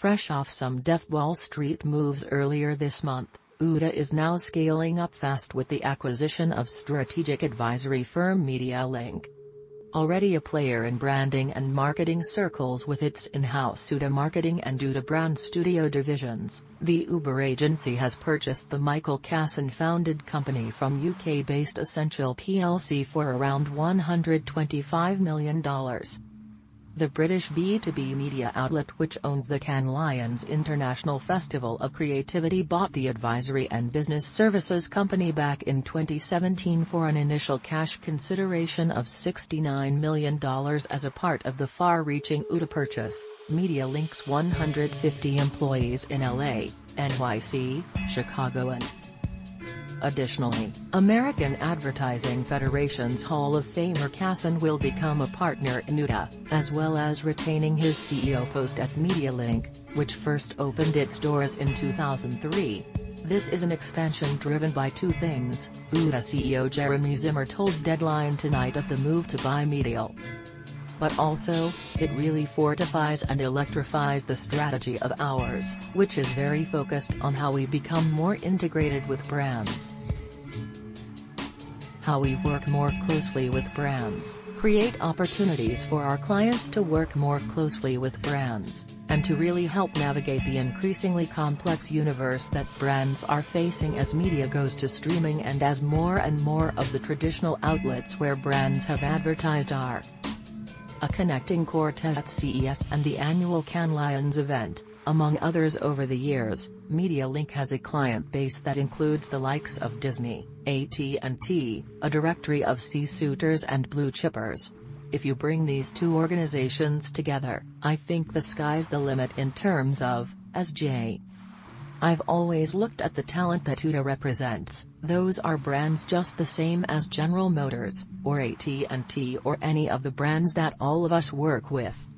Fresh off some deft Wall Street moves earlier this month, UTA is now scaling up fast with the acquisition of strategic advisory firm MediaLink. Already a player in branding and marketing circles with its in-house UTA Marketing and UTA Brand Studio divisions, the Uber agency has purchased the Michael Kassan-founded company from UK-based Ascential plc for around $125 million. The British B2B media outlet which owns the Cannes Lions International Festival of Creativity bought the advisory and business services company back in 2017 for an initial cash consideration of $69 million as a part of the far-reaching UTA purchase. MediaLink's 150 employees in LA, NYC, Chicago and Additionally, American Advertising Federation's Hall of Famer Kassan will become a partner in UTA, as well as retaining his CEO post at MediaLink, which first opened its doors in 2003. This is an expansion driven by two things, UTA CEO Jeremy Zimmer told Deadline tonight of the move to buy Medial. But also, it really fortifies and electrifies the strategy of ours, which is very focused on how we become more integrated with brands. How we work more closely with brands, create opportunities for our clients to work more closely with brands, and to really help navigate the increasingly complex universe that brands are facing as media goes to streaming and as more and more of the traditional outlets where brands have advertised are a connecting quartet at CES and the annual Cannes Lions event, among others over the years, MediaLink has a client base that includes the likes of Disney, AT&T, a directory of C-suiters and blue chippers. If you bring these two organizations together, I think the sky's the limit in terms of, as J. I've always looked at the talent that UTA represents, those are brands just the same as General Motors, or AT&T or any of the brands that all of us work with.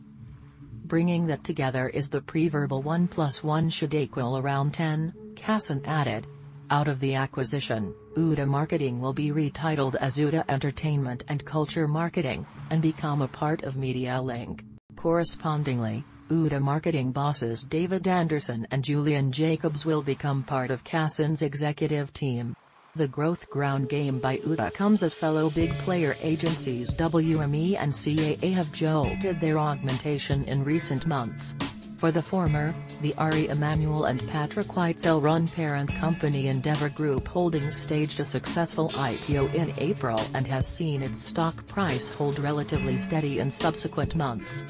Bringing that together is the preverbal 1 plus 1 should equal around 10, Kassan added. Out of the acquisition, UTA Marketing will be retitled as UTA Entertainment and Culture Marketing, and become a part of MediaLink. Correspondingly, UTA marketing bosses David Anderson and Julian Jacobs will become part of Kassan's executive team. The growth ground game by UTA comes as fellow big player agencies WME and CAA have jolted their augmentation in recent months. For the former, the Ari Emanuel and Patrick Whitesell-run parent company Endeavor Group Holdings staged a successful IPO in April and has seen its stock price hold relatively steady in subsequent months.